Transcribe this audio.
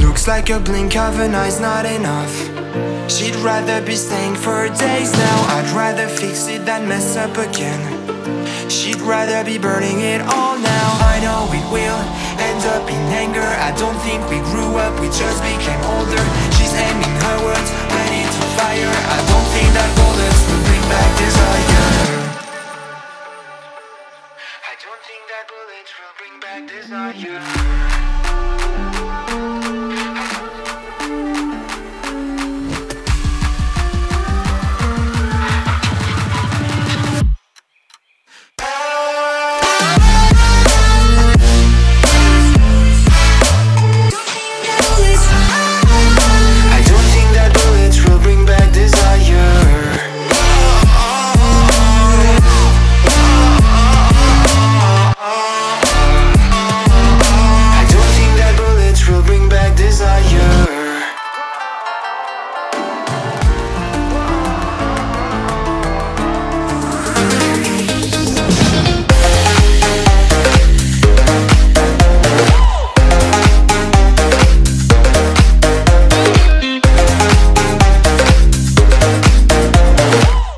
Looks like a blink of an eye's not enough. She'd rather be staying for days now. I'd rather fix it than mess up again. She'd rather be burning it all now. I know it will end up in anger. I don't think we grew up, we just became older. She's aiming her words don't think that bullets will bring back desire